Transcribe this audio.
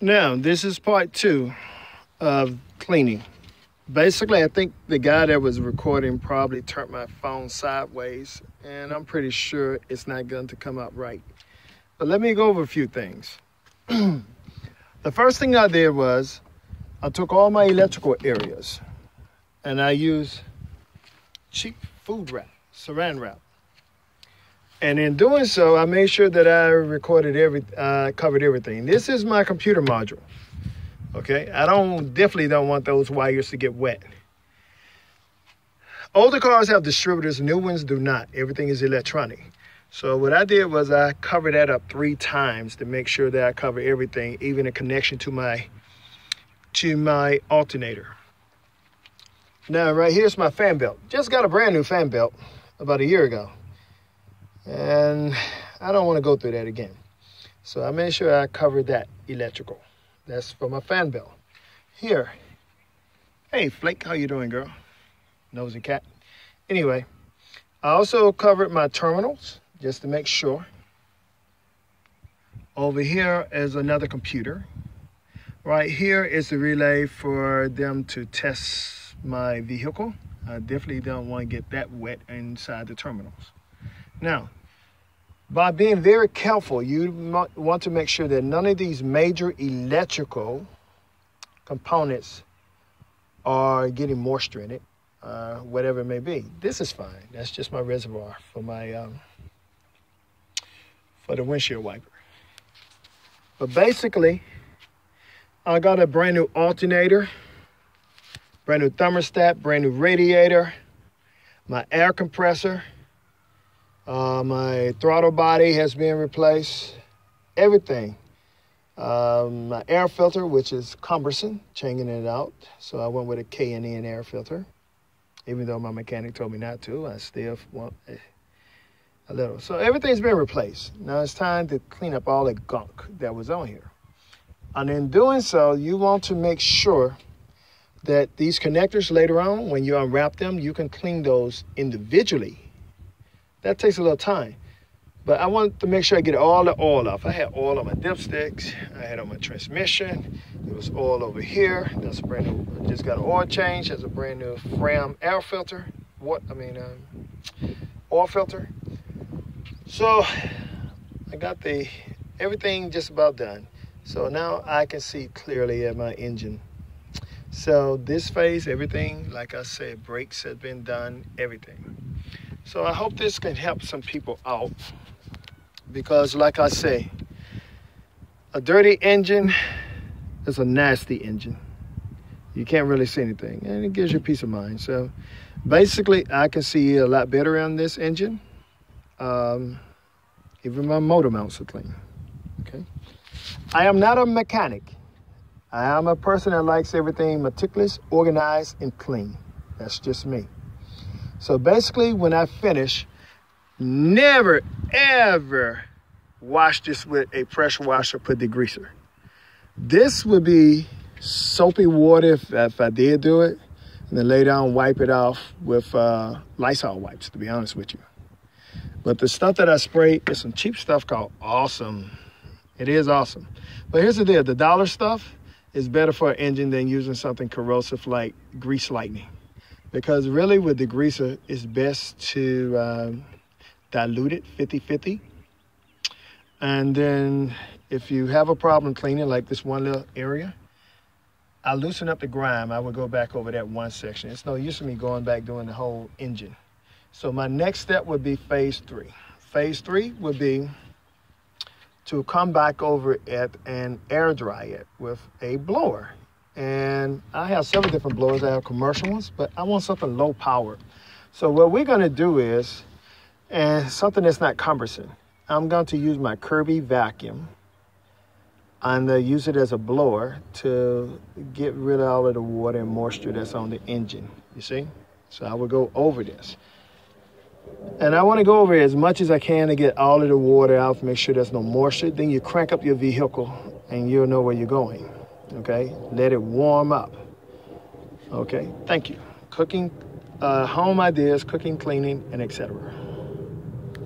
Now, this is part two of cleaning. Basically, I think the guy that was recording probably turned my phone sideways, and I'm pretty sure it's not going to come out right. But let me go over a few things. the first thing I did was I took all my electrical areas and I used cheap food wrap, saran wrap. And in doing so, I made sure that I recorded every, uh, covered everything. This is my computer module. Okay, I don't definitely don't want those wires to get wet. Older cars have distributors, new ones do not. Everything is electronic. So what I did was I covered that up three times to make sure that I cover everything, even a connection to my to my alternator. Now right here's my fan belt. Just got a brand new fan belt about a year ago. And I don't want to go through that again. So I made sure I covered that electrical. That's for my fan belt. Here. Hey, Flake, how you doing, girl? Nosy cat. Anyway, I also covered my terminals just to make sure. Over here is another computer. Right here is the relay for them to test my vehicle. I definitely don't want to get that wet inside the terminals. Now, by being very careful, you want to make sure that none of these major electrical components are getting moisture in it, uh, whatever it may be. This is fine. That's just my reservoir for my um, for the windshield wiper. But basically, I got a brand new alternator, brand new thermostat, brand new radiator, my air compressor, uh, my throttle body has been replaced. Everything. Um, my air filter, which is cumbersome, changing it out. So I went with a K&N air filter. Even though my mechanic told me not to, I still want a little. So everything's been replaced. Now it's time to clean up all the gunk that was on here. And in doing so, you want to make sure that these connectors later on, when you unwrap them, you can clean those individually that takes a little time. But I want to make sure I get all the oil off. I had oil on my dipsticks. I had on my transmission. It was oil over here. That's a brand new, I just got an oil change. That's a brand new Fram air filter. What, I mean, um, oil filter. So I got the, everything just about done. So now I can see clearly at my engine. So this phase, everything, like I said, brakes have been done, everything. So I hope this can help some people out because like I say, a dirty engine is a nasty engine. You can't really see anything and it gives you peace of mind. So basically I can see a lot better on this engine. Um, even my motor mounts are clean, okay? I am not a mechanic. I am a person that likes everything meticulous, organized, and clean. That's just me. So basically, when I finish, never, ever wash this with a pressure washer, put degreaser. This would be soapy water if, if I did do it, and then lay down wipe it off with uh, Lysol wipes, to be honest with you. But the stuff that I spray is some cheap stuff called Awesome. It is awesome. But here's the deal, the dollar stuff is better for an engine than using something corrosive like grease lightning because really with degreaser, it's best to um, dilute it 50-50. And then if you have a problem cleaning like this one little area, I loosen up the grime. I would go back over that one section. It's no use of me going back doing the whole engine. So my next step would be phase three. Phase three would be to come back over it and air dry it with a blower. And I have several different blowers. I have commercial ones, but I want something low power. So what we're gonna do is, and something that's not cumbersome, I'm going to use my Kirby vacuum and uh, use it as a blower to get rid of all of the water and moisture that's on the engine, you see? So I will go over this. And I want to go over as much as I can to get all of the water out, make sure there's no moisture. Then you crank up your vehicle and you'll know where you're going okay? Let it warm up, okay? Thank you. Cooking, uh, home ideas, cooking, cleaning, and etc.